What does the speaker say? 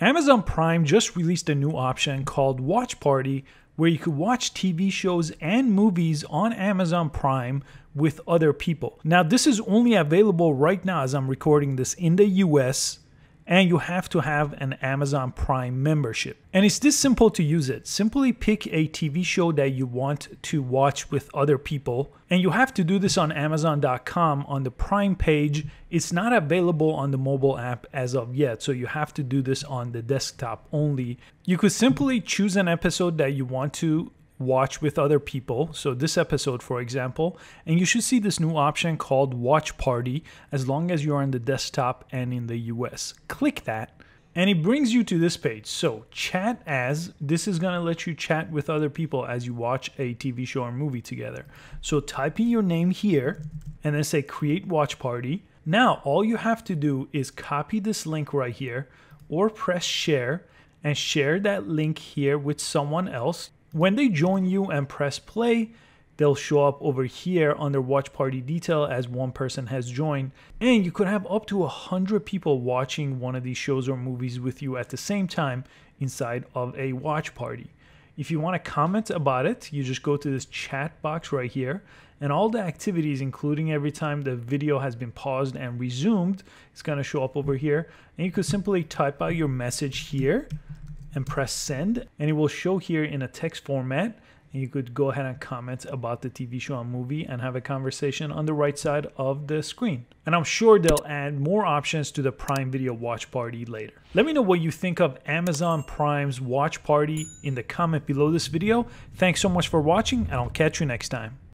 Amazon Prime just released a new option called Watch Party where you could watch TV shows and movies on Amazon Prime with other people. Now, this is only available right now as I'm recording this in the US and you have to have an Amazon Prime membership. And it's this simple to use it. Simply pick a TV show that you want to watch with other people, and you have to do this on Amazon.com on the Prime page. It's not available on the mobile app as of yet, so you have to do this on the desktop only. You could simply choose an episode that you want to watch with other people. So, this episode, for example, and you should see this new option called Watch Party as long as you're on the desktop and in the US. Click that. And it brings you to this page. So, chat as this is going to let you chat with other people as you watch a TV show or movie together. So, type in your name here and then say create watch party. Now, all you have to do is copy this link right here or press share and share that link here with someone else when they join you and press play, they'll show up over here under watch party detail as one person has joined. And you could have up to a hundred people watching one of these shows or movies with you at the same time inside of a watch party. If you want to comment about it you just go to this chat box right here. And all the activities including every time the video has been paused and resumed it's going to show up over here. And you could simply type out your message here and press send and it will show here in a text format and you could go ahead and comment about the TV show and movie and have a conversation on the right side of the screen. And I'm sure they'll add more options to the Prime Video Watch Party later. Let me know what you think of Amazon Prime's Watch Party in the comment below this video. Thanks so much for watching and I'll catch you next time.